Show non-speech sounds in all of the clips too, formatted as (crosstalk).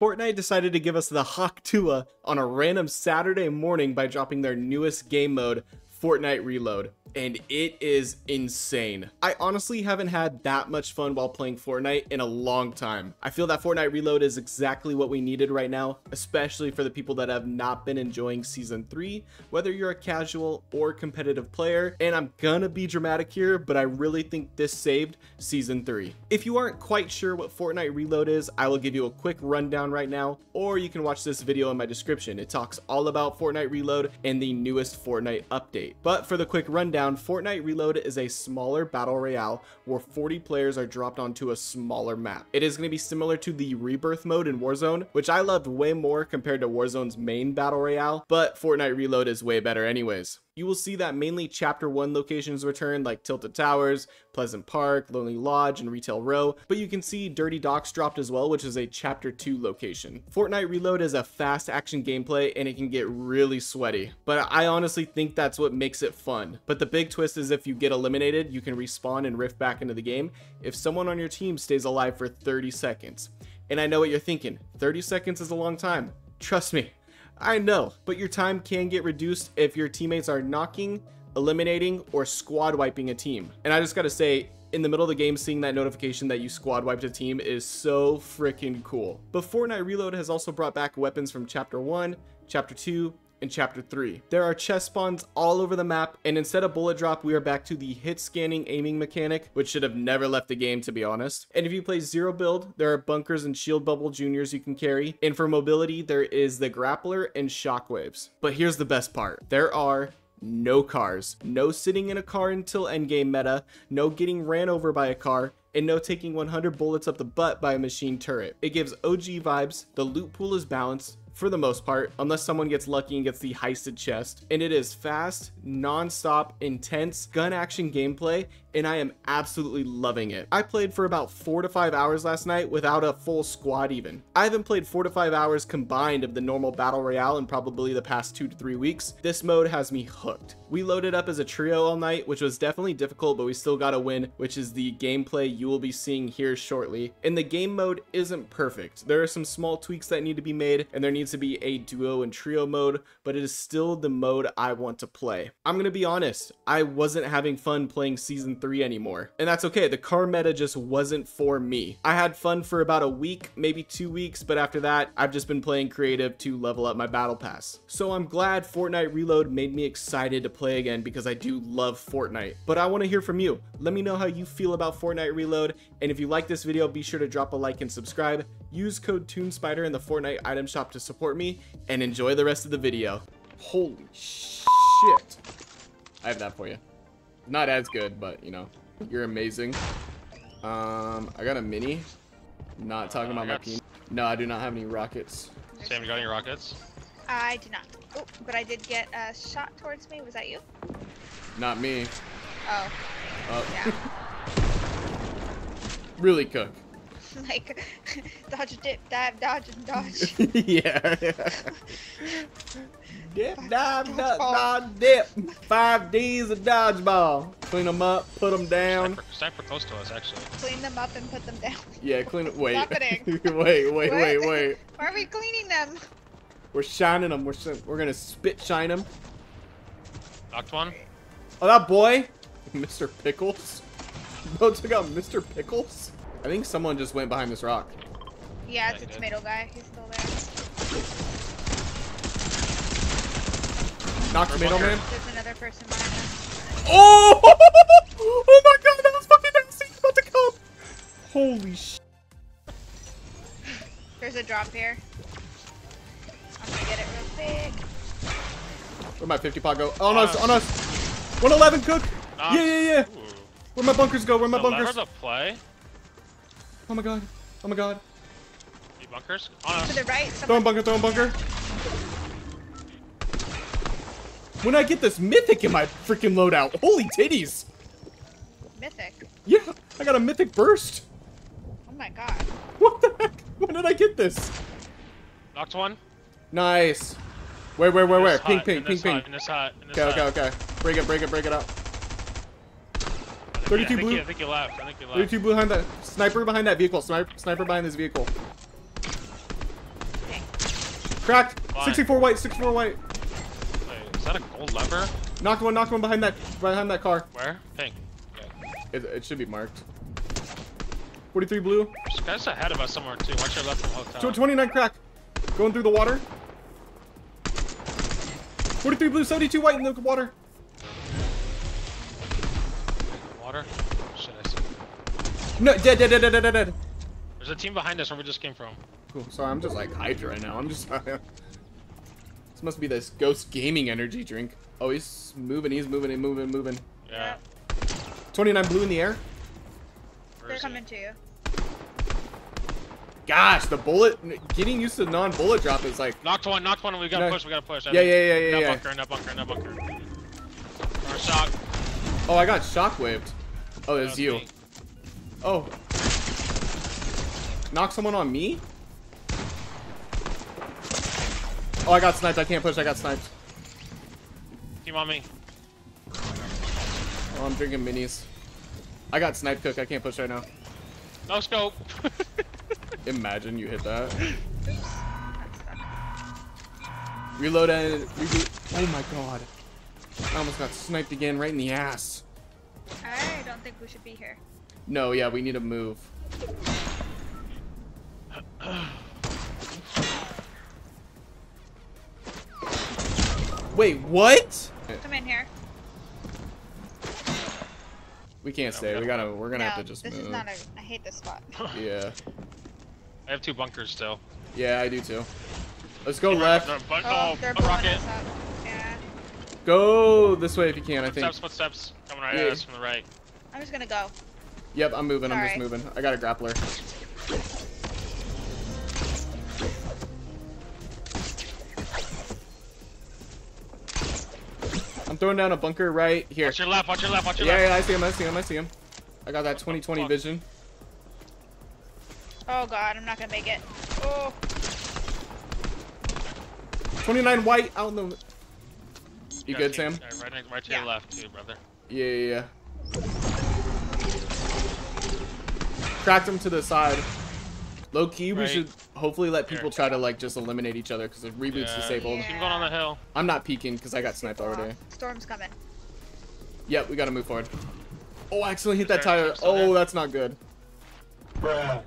Fortnite decided to give us the Hawk Tuah on a random Saturday morning by dropping their newest game mode, Fortnite Reload and it is insane. I honestly haven't had that much fun while playing Fortnite in a long time. I feel that Fortnite Reload is exactly what we needed right now, especially for the people that have not been enjoying Season 3, whether you're a casual or competitive player, and I'm gonna be dramatic here, but I really think this saved Season 3. If you aren't quite sure what Fortnite Reload is, I will give you a quick rundown right now, or you can watch this video in my description. It talks all about Fortnite Reload and the newest Fortnite update. But for the quick rundown, Fortnite Reload is a smaller battle royale where 40 players are dropped onto a smaller map. It is going to be similar to the Rebirth mode in Warzone, which I loved way more compared to Warzone's main battle royale, but Fortnite Reload is way better anyways you will see that mainly Chapter 1 locations return like Tilted Towers, Pleasant Park, Lonely Lodge, and Retail Row, but you can see Dirty Docks dropped as well, which is a Chapter 2 location. Fortnite Reload is a fast action gameplay and it can get really sweaty, but I honestly think that's what makes it fun. But the big twist is if you get eliminated, you can respawn and rift back into the game if someone on your team stays alive for 30 seconds. And I know what you're thinking, 30 seconds is a long time. Trust me, I know, but your time can get reduced if your teammates are knocking, eliminating, or squad wiping a team. And I just gotta say, in the middle of the game, seeing that notification that you squad wiped a team is so freaking cool. But Fortnite Reload has also brought back weapons from Chapter 1, Chapter 2, in chapter 3. There are chest spawns all over the map, and instead of bullet drop, we are back to the hit scanning aiming mechanic, which should have never left the game to be honest. And if you play zero build, there are bunkers and shield bubble juniors you can carry. And for mobility, there is the grappler and shockwaves. But here's the best part. There are no cars, no sitting in a car until endgame meta, no getting ran over by a car, and no taking 100 bullets up the butt by a machine turret. It gives OG vibes, the loot pool is balanced, for the most part, unless someone gets lucky and gets the heisted chest. And it is fast, non-stop, intense, gun action gameplay, and I am absolutely loving it. I played for about four to five hours last night without a full squad even. I haven't played four to five hours combined of the normal battle royale in probably the past two to three weeks. This mode has me hooked. We loaded up as a trio all night, which was definitely difficult, but we still got a win, which is the gameplay you will be seeing here shortly. And the game mode isn't perfect. There are some small tweaks that need to be made, and there needs to be a duo and trio mode, but it is still the mode I want to play. I'm gonna be honest, I wasn't having fun playing season 3 anymore. And that's okay, the car meta just wasn't for me. I had fun for about a week, maybe two weeks, but after that, I've just been playing creative to level up my battle pass. So I'm glad Fortnite Reload made me excited to play again because I do love Fortnite. But I want to hear from you. Let me know how you feel about Fortnite Reload, and if you like this video, be sure to drop a like and subscribe. Use code TuneSpider in the Fortnite item shop to support me, and enjoy the rest of the video. Holy shit. I have that for you. Not as good, but you know, you're amazing. Um, I got a mini. Not talking about my team. No, I do not have any rockets. Sam, you got any rockets? I do not. Oh, but I did get a shot towards me. Was that you? Not me. Oh. Oh. Yeah. (laughs) (laughs) really cook. (laughs) like, (laughs) dodge, dip, dive, dodge, and dodge. (laughs) yeah. Dip, dive, dodge, dodge, dip. Five D's of dodgeball. Clean them up, put them down. Sniper, sniper close to us, actually. Clean them up and put them down. Yeah, clean it. Wait. happening? wait, wait, wait, wait. Why are we cleaning them? We're shining them. We're we're gonna spit shine them. Knocked one. Oh, that boy, Mr. Pickles. Bro took out Mr. Pickles. I think someone just went behind this rock. Yeah, it's a tomato guy. He's still there. Knock tomato man. There's another person behind us. Oh! (laughs) Oh my god, that was fucking nasty. He's about to come. Holy sh. There's a drop here. I'm gonna get it real quick. Where'd my 50 pot go? On us, ah. on us. 111 cook. Knocked. Yeah, yeah, yeah. Ooh. Where my bunkers go? Where my The bunkers? lever's a play. Oh my god. Oh my god. Any bunkers? Oh, On To the right. Throwing Someone... bunker, throwing bunker. When I get this mythic in my freaking loadout. Holy titties. Mythic. Yeah, I got a mythic burst. Oh my god. What the heck? When did I get this? Knocked one. Nice. Where, where, where, In where? this Ping, hut, ping, in ping, this ping. hut, In this hut. In this Okay, okay, okay. Break it, break it, break it up. I 32 think blue. You, I think you left. I think you left. 32 behind that. Sniper behind that vehicle. Sniper, sniper behind this vehicle. Cracked. Fine. 64 white, 64 white. Wait, is that a gold lever? Knocked one, knocked one behind that behind that car. Where? Pink. Okay. It, it should be marked. 43 blue. There's guys ahead of us somewhere too. Watch your left from hotel. 29 crack. Going through the water. 43 blue, 72 white in the water. Water? Shit, I see. No, dead, dead, dead, dead, dead, dead. There's a team behind us where we just came from. Cool. Sorry, I'm just like hyped right now. I'm just. (laughs) this must be this ghost gaming energy drink. Oh, he's moving. He's moving. He's moving. Moving. Yeah. 29 blue in the air. Where They're is he? coming to you. Gosh, the bullet. Getting used to non-bullet drop is like. Knocked one, knocked one, we gotta No. push, we gotta push. I Yeah, think. yeah, yeah, yeah, That yeah. bunker, that bunker, that bunker. Or shot. Oh, I got shockwaved. Oh, was you. me. Oh. Knock someone on me? Oh, I got sniped. I can't push. I got sniped. Team on me. Oh, I'm drinking minis. I got snipe cook. I can't push right now. No scope. (laughs) Imagine you hit that. Oops. That's stuck. Reload and reboot. Oh my god. I almost got sniped again right in the ass. I don't think we should be here. No, yeah, we need to move. Wait, what? Come in here. We can't stay. We gotta. We're gonna no, have to just this move. is not a. I hate this spot. (laughs) Yeah. I have two bunkers still. Yeah, I do too. Let's go Right, left. no, but- Oh, oh, they're a blowing rocket. Yeah. Go this way if you can. I think. Footsteps, footsteps. Coming right Yeah. at us from the right. I'm just gonna go. Yep, I'm moving. I'm just moving. I got a grappler. I'm throwing down a bunker right here. Watch your left, watch your left, watch your Yeah, left. yeah, I see him. I see him. I see him. I got that 2020 fuck? vision. Oh god, I'm not gonna make it. Oh, 29 white out in the. You got good, Sam? right, next- right to Yeah. your left too, brother. Yeah, yeah, yeah. Cracked him to the side. Low key, we Right. should hopefully let people try to like just eliminate each other because the reboot's Yeah. disabled. Yeah. Team going on the hill. I'm not peeking because I got sniped Super already. Storm's coming. Yep, we gotta move forward. Oh, I accidentally hit that tire. is oh, there- Oh, that's not good. Cool.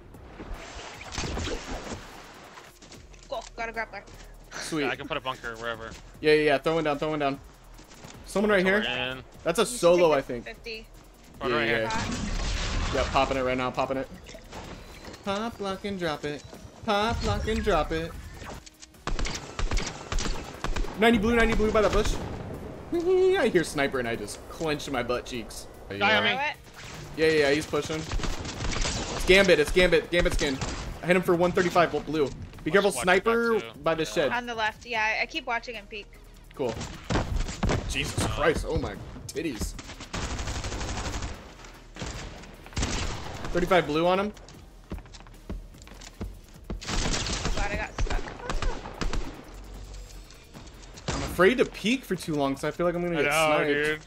Got a grappler. Sweet. Yeah, I can put a bunker wherever. Yeah, yeah, yeah. Throwing down, throwing down. Someone right here. That's a solo, take I a think. 50. One Yeah, right here. yeah. Hot. Yep, popping it right now, popping it. Pop, lock, and drop it. Pop, lock, and drop it. 90 blue, 90 blue by the bush. (laughs) I hear sniper and I just clench my butt cheeks. Die on Throw me. Yeah, yeah, yeah, he's pushing. It's Gambit, it's Gambit, Gambit skin. I hit him for 135 volt blue. Be Watch- careful, sniper by the Yeah. shed. On the left. Yeah, I- I keep watching him peek. Cool. Jesus Christ, oh my titties. 35 blue on him. God, I got stuck. I'm afraid to peek for too long because I feel like I'm gonna get know, sniped. dude.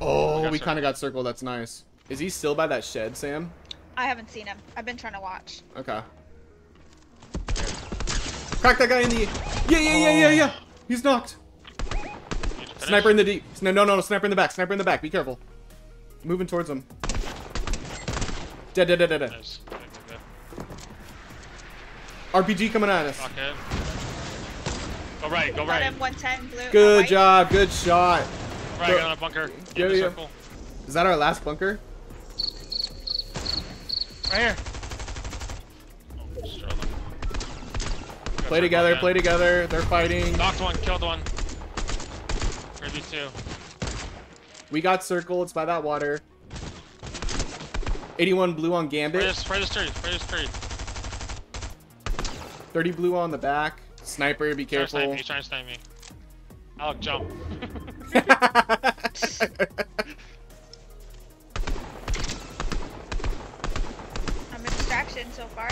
Oh, we kind of got circled. That's nice. Is he still by that shed, Sam? I haven't seen him. I've been trying to watch. Okay. Crack that guy in the. Yeah, yeah, yeah, yeah, yeah. He's knocked. Need to finish? Sniper in the deep. No, no, no, sniper in the back. Sniper in the back. Be careful. Moving towards him. Dead, dead, dead, dead, dead. Nice. RPG coming at us. Rocket. Go right, go Got right. him 110 blue. Good white. job. Good shot. Right, Go- get on a bunker. Get Yeah, yeah. circle. Is that our last bunker? Right here. Oh, Sterling. Play together. Play together. They're fighting. Knocked one, killed one. Maybe two. We got circle. It's by that water. 81 blue on Gambit. this, spray this tree, spray this tree. 30 blue on the back. Sniper, be Trying to snipe careful. me, he's trying to snipe me. Alec, jump. (laughs) I'm a distraction so far.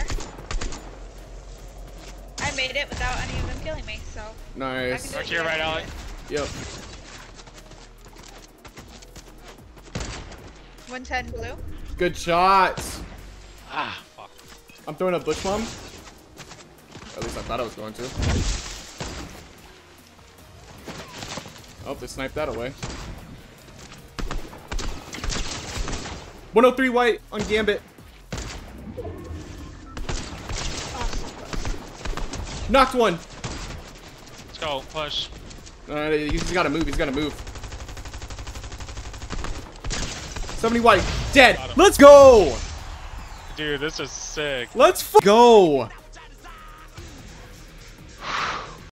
I made it without any of them killing me, so. nice. Right to your right, Alec. Yep. 110 blue. Good shots. Ah, fuck. I'm throwing a bush bomb. At least I thought I was going to. Oh, they sniped that away. 103 white on Gambit. Knocked one. Let's go. Push. Uh, he's gotta move. He's gotta move. 70 white. Dead. Let's go. Dude, this is sick. Let's f go.